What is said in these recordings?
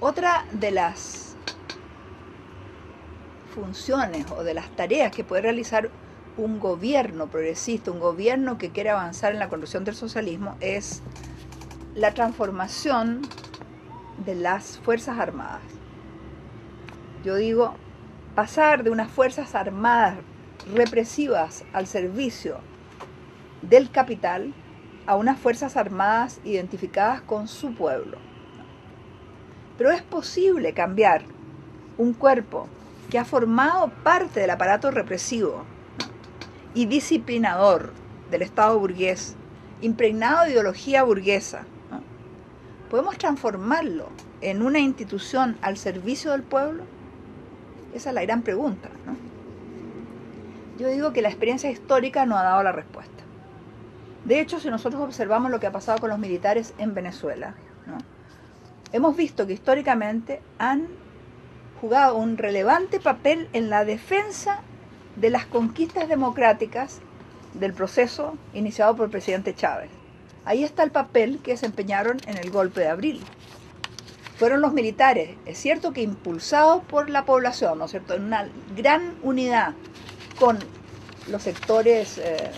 Otra de las funciones o de las tareas que puede realizar un gobierno progresista, un gobierno que quiere avanzar en la construcción del socialismo, es la transformación de las Fuerzas Armadas. Yo digo, pasar de unas Fuerzas Armadas represivas al servicio del capital a unas Fuerzas Armadas identificadas con su pueblo. Pero es posible cambiar un cuerpo que ha formado parte del aparato represivo y disciplinador del Estado burgués, impregnado de ideología burguesa. ¿Podemos transformarlo en una institución al servicio del pueblo? Esa es la gran pregunta. Yo digo que la experiencia histórica no ha dado la respuesta. De hecho, si nosotros observamos lo que ha pasado con los militares en Venezuela, hemos visto que históricamente han jugado un relevante papel en la defensa de las conquistas democráticas del proceso iniciado por el presidente Chávez. Ahí está el papel que desempeñaron en el golpe de abril. Fueron los militares, es cierto que impulsados por la población, ¿no es cierto?, en una gran unidad con los sectores eh,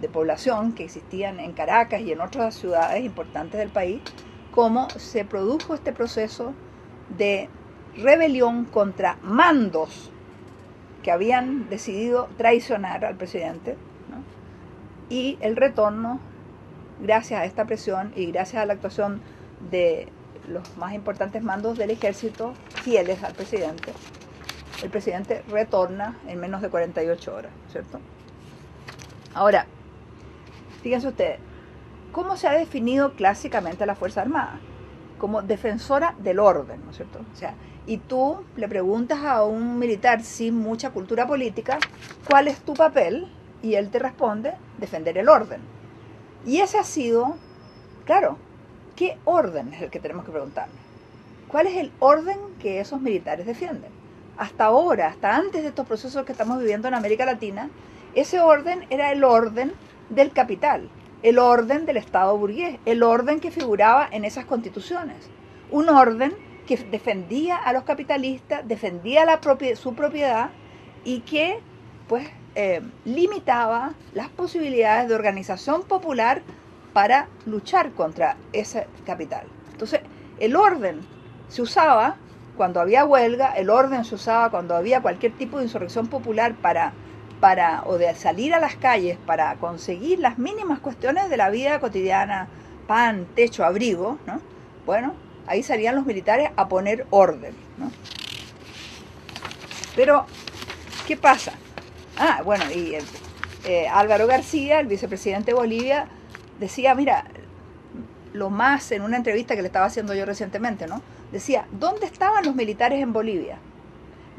de población que existían en Caracas y en otras ciudades importantes del país, cómo se produjo este proceso de rebelión contra mandos que habían decidido traicionar al presidente y el retorno, gracias a esta presión y gracias a la actuación de los más importantes mandos del ejército fieles al presidente, el presidente retorna en menos de 48 horas, ¿cierto? Ahora, fíjense ustedes, ¿cómo se ha definido clásicamente la Fuerza Armada? Como defensora del orden, ¿no es cierto? O sea, y tú le preguntas a un militar sin mucha cultura política cuál es tu papel y él te responde defender el orden. Y ese ha sido, claro, ¿qué orden es el que tenemos que preguntarnos? ¿Cuál es el orden que esos militares defienden? Hasta ahora, hasta antes de estos procesos que estamos viviendo en América Latina, ese orden era el orden del capital, el orden del Estado burgués, el orden que figuraba en esas constituciones. Un orden que defendía a los capitalistas, defendía la su propiedad y que pues eh, limitaba las posibilidades de organización popular para luchar contra ese capital. Entonces, el orden se usaba cuando había huelga, el orden se usaba cuando había cualquier tipo de insurrección popular para, para o de salir a las calles para conseguir las mínimas cuestiones de la vida cotidiana, pan, techo, abrigo, ¿no? Bueno, ahí salían los militares a poner orden. ¿no? Pero, ¿qué pasa? Ah, bueno, y eh, Álvaro García, el vicepresidente de Bolivia, decía, mira, lo más en una entrevista que le estaba haciendo yo recientemente, ¿no? Decía, ¿dónde estaban los militares en Bolivia?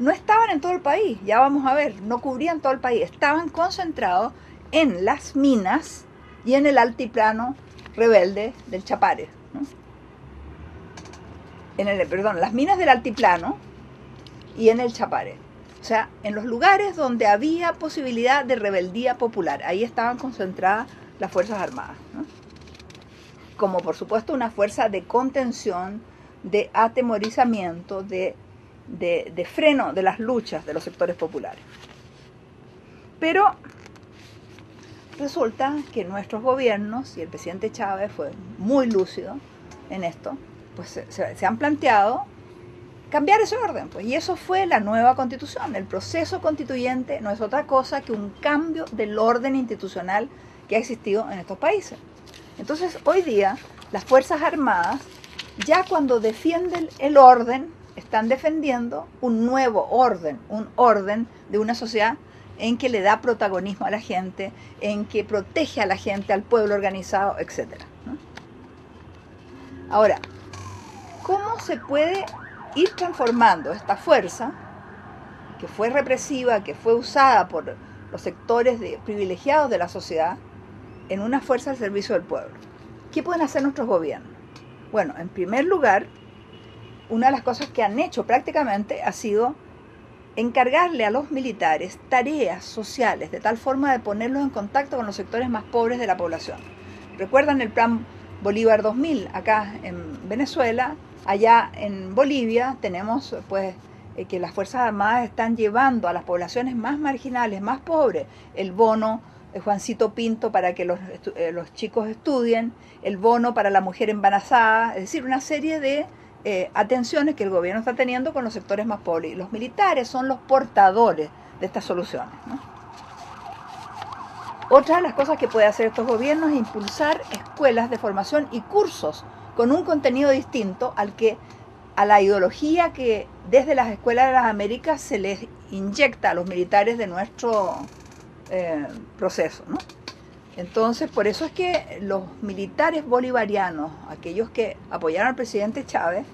No estaban en todo el país, ya vamos a ver, no cubrían todo el país, estaban concentrados en las minas y en el altiplano rebelde del Chapare en el, perdón, las minas del altiplano y en el Chapare. O sea, en los lugares donde había posibilidad de rebeldía popular, ahí estaban concentradas las Fuerzas Armadas. Como por supuesto una fuerza de contención, de atemorizamiento, de, de freno de las luchas de los sectores populares. Pero resulta que nuestros gobiernos, y el presidente Chávez fue muy lúcido en esto, pues se, han planteado cambiar ese orden. Pues, y eso fue la nueva constitución. El proceso constituyente no es otra cosa que un cambio del orden institucional que ha existido en estos países. Entonces, hoy día, las Fuerzas Armadas, ya cuando defienden el orden, están defendiendo un nuevo orden, un orden de una sociedad en que le da protagonismo a la gente, en que protege a la gente, al pueblo organizado, etc. Ahora, cómo se puede ir transformando esta fuerza, que fue represiva, que fue usada por los sectores privilegiados de la sociedad, en una fuerza al servicio del pueblo. ¿Qué pueden hacer nuestros gobiernos? Bueno, en primer lugar, una de las cosas que han hecho prácticamente ha sido encargarle a los militares tareas sociales de tal forma de ponerlos en contacto con los sectores más pobres de la población. ¿Recuerdan el plan Bolívar 2000 acá en Venezuela? allá en Bolivia tenemos pues eh, que las Fuerzas Armadas están llevando a las poblaciones más marginales, más pobres, el bono de Juancito Pinto para que los, eh, los chicos estudien, el bono para la mujer embarazada, es decir, una serie de eh, atenciones que el gobierno está teniendo con los sectores más pobres. Y los militares son los portadores de estas soluciones. Otra de las cosas que puede hacer estos gobiernos es impulsar escuelas de formación y cursos con un contenido distinto al que a la ideología que desde las escuelas de las Américas se les inyecta a los militares de nuestro eh, proceso. Entonces, por eso es que los militares bolivarianos, aquellos que apoyaron al presidente Chávez,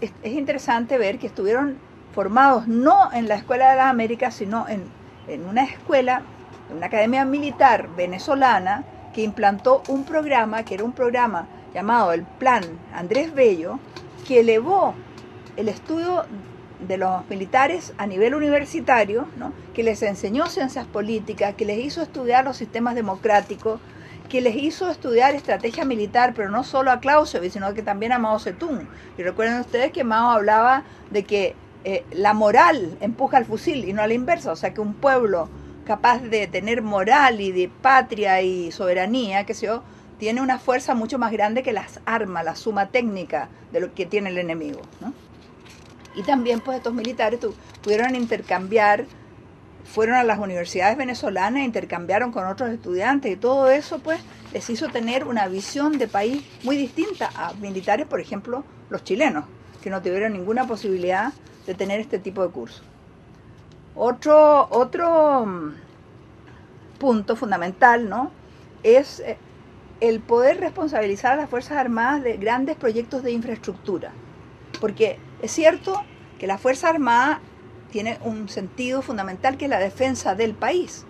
es, interesante ver que estuvieron formados no en la Escuela de las Américas, sino en, en una escuela, en una academia militar venezolana, que implantó un programa, que era un programa llamado el Plan Andrés Bello, que elevó el estudio de los militares a nivel universitario, que les enseñó ciencias políticas, que les hizo estudiar los sistemas democráticos, que les hizo estudiar estrategia militar, pero no solo a Clausewitz, sino que también a Mao Zedong. Y recuerden ustedes que Mao hablaba de que eh, la moral empuja al fusil y no a la inversa, o sea que un pueblo capaz de tener moral y de patria y soberanía, que se yo, tiene una fuerza mucho más grande que las armas, la suma técnica de lo que tiene el enemigo. Y también pues estos militares pudieron intercambiar, fueron a las universidades venezolanas, intercambiaron con otros estudiantes y todo eso pues les hizo tener una visión de país muy distinta a militares, por ejemplo, los chilenos, que no tuvieron ninguna posibilidad de tener este tipo de curso. Otro, otro mm, punto fundamental, ¿no? Es eh, el poder responsabilizar a las Fuerzas Armadas de grandes proyectos de infraestructura. Porque es cierto que la Fuerza Armada tiene un sentido fundamental que es la defensa del país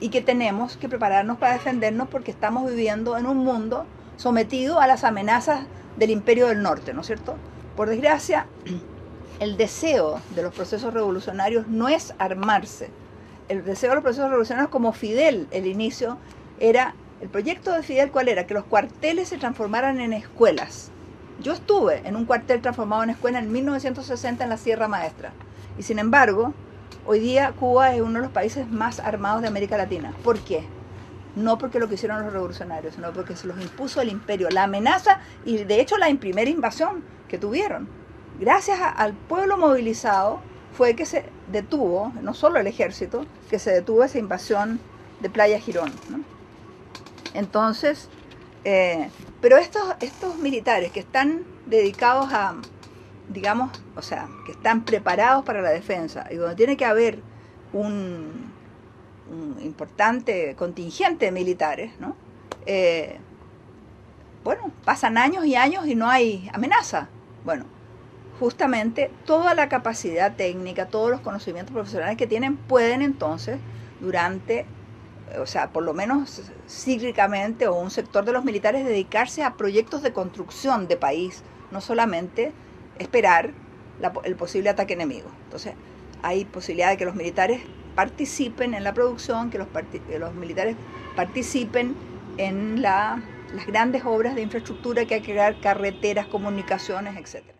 y que tenemos que prepararnos para defendernos porque estamos viviendo en un mundo sometido a las amenazas del imperio del norte, ¿no es cierto? Por desgracia, el deseo de los procesos revolucionarios no es armarse. El deseo de los procesos revolucionarios, como Fidel, el inicio, era, el proyecto de Fidel, ¿cuál era? Que los cuarteles se transformaran en escuelas yo estuve en un cuartel transformado en escuela en 1960 en la Sierra Maestra. Y sin embargo, hoy día Cuba es uno de los países más armados de América Latina. ¿Por qué? No porque lo que hicieron los revolucionarios, sino porque se los impuso el imperio, la amenaza y de hecho la primera invasión que tuvieron. Gracias al pueblo movilizado fue que se detuvo, no solo el ejército, que se detuvo esa invasión de Playa Girón. Entonces, eh, pero estos, estos militares que están dedicados a, digamos, o sea, que están preparados para la defensa y donde tiene que haber un, importante contingente de militares, ¿no? Eh, bueno, pasan años y años y no hay amenaza. Bueno, justamente toda la capacidad técnica, todos los conocimientos profesionales que tienen pueden entonces, durante o sea, por lo menos cíclicamente, o un sector de los militares dedicarse a proyectos de construcción de país, no solamente esperar el posible ataque enemigo. Entonces, hay posibilidad de que los militares participen en la producción, que los, los militares participen en la, las grandes obras de infraestructura que hay que crear, carreteras, comunicaciones, etcétera.